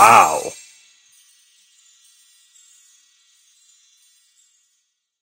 Uau!